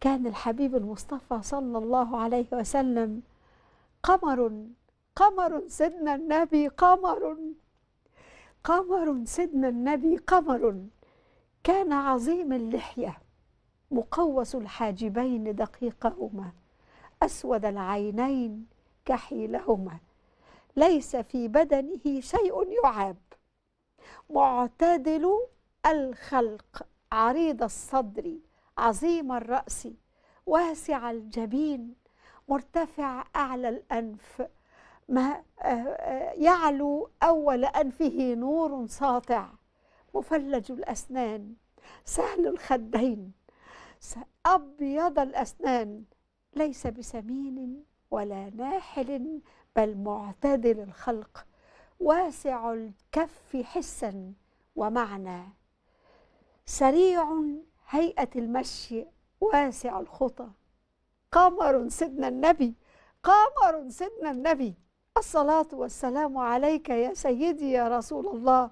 كان الحبيب المصطفى صلى الله عليه وسلم قمر قمر سيدنا النبي قمر قمر سيدنا النبي قمر. كان عظيم اللحية مقوس الحاجبين دقيقهما أسود العينين كحيلهما. ليس في بدنه شيء يعاب. معتدل الخلق عريض الصدر عظيم الرأس واسع الجبين مرتفع أعلى الأنف. ما يعلو أول أنفه نور ساطع. مفلج الأسنان سهل الخدين. أبيض الأسنان ليس بسمين ولا ناحل بل معتدل الخلق. واسع الكف حسا ومعنى. سريع هيئة المشي واسع الخطى. قمر سيدنا النبي قمر سيدنا النبي. الصلاة والسلام عليك يا سيدي يا رسول الله.